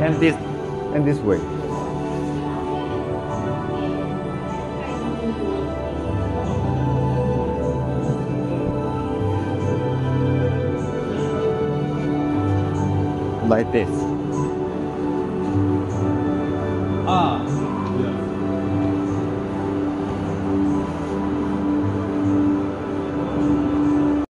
And this, and this way. Like this. Ah.